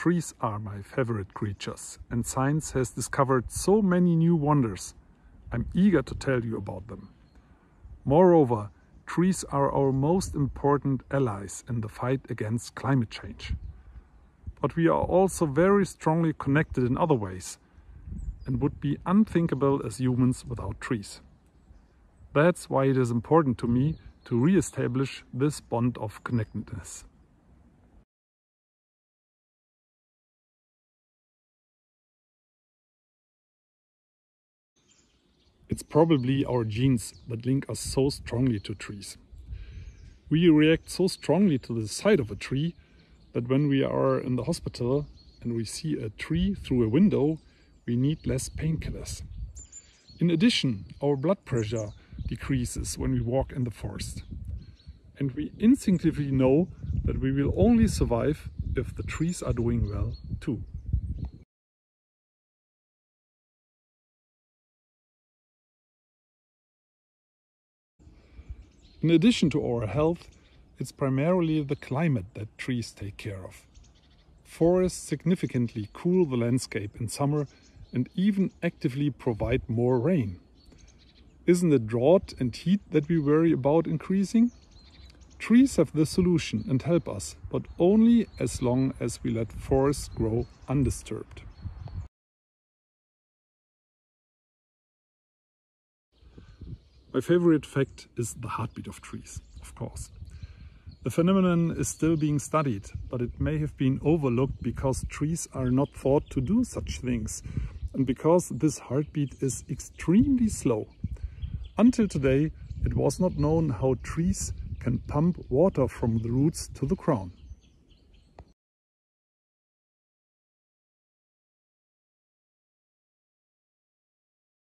Trees are my favorite creatures and science has discovered so many new wonders. I'm eager to tell you about them. Moreover, trees are our most important allies in the fight against climate change. But we are also very strongly connected in other ways and would be unthinkable as humans without trees. That's why it is important to me to re-establish this bond of connectedness. It's probably our genes that link us so strongly to trees. We react so strongly to the sight of a tree that when we are in the hospital and we see a tree through a window, we need less painkillers. In addition, our blood pressure decreases when we walk in the forest. And we instinctively know that we will only survive if the trees are doing well too. In addition to our health, it's primarily the climate that trees take care of. Forests significantly cool the landscape in summer and even actively provide more rain. Isn't it drought and heat that we worry about increasing? Trees have the solution and help us, but only as long as we let forests grow undisturbed. My favorite fact is the heartbeat of trees, of course. The phenomenon is still being studied, but it may have been overlooked because trees are not thought to do such things and because this heartbeat is extremely slow. Until today, it was not known how trees can pump water from the roots to the crown.